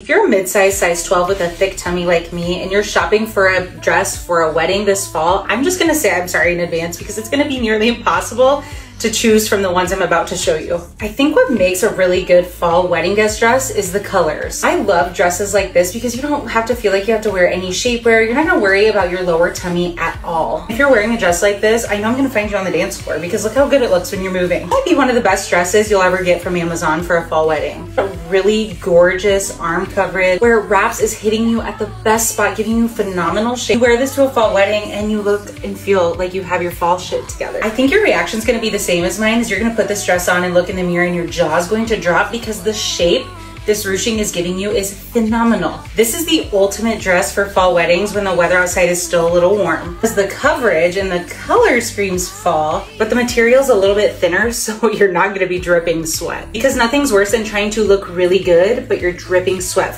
If you're a mid-size, size 12 with a thick tummy like me and you're shopping for a dress for a wedding this fall, I'm just gonna say I'm sorry in advance because it's gonna be nearly impossible to choose from the ones I'm about to show you. I think what makes a really good fall wedding guest dress is the colors. I love dresses like this because you don't have to feel like you have to wear any shapewear. You're not gonna worry about your lower tummy at all. If you're wearing a dress like this, I know I'm gonna find you on the dance floor because look how good it looks when you're moving. It might be one of the best dresses you'll ever get from Amazon for a fall wedding. A really gorgeous arm coverage where it wraps is hitting you at the best spot, giving you phenomenal shape. You wear this to a fall wedding and you look and feel like you have your fall shit together. I think your reaction's gonna be the same as mine is you're gonna put this dress on and look in the mirror and your jaw's going to drop because the shape this ruching is giving you is phenomenal. This is the ultimate dress for fall weddings when the weather outside is still a little warm. Because the coverage and the color screams fall, but the material's a little bit thinner, so you're not gonna be dripping sweat. Because nothing's worse than trying to look really good, but you're dripping sweat